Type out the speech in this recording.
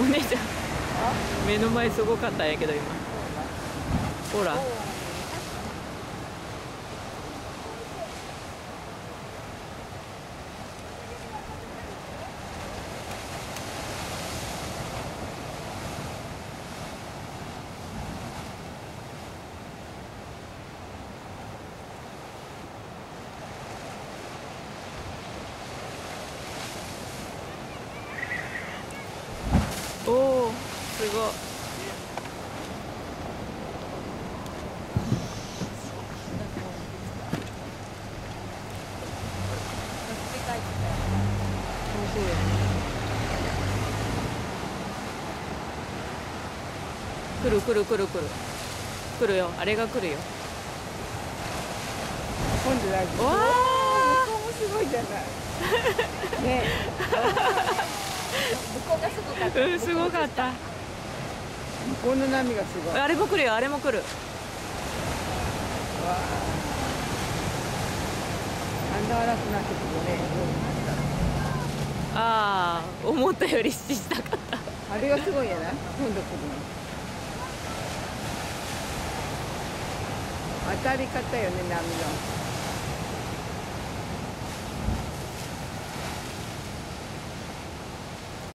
お姉ちゃん。目の前すごかったんやけど今。ほらおおすごい。来る来る来る来る。来るよ。あれが来るよ。今度だけわあ向こうもすごいじゃない。ね。向こうがすごかった。うんすごかった向こうの波がすごい。わあれも来るよあれも来る。あ。あんな荒くなってくるねああ思ったよりしたかった。あれがすごいやな。今度来るの。当たり方よね波の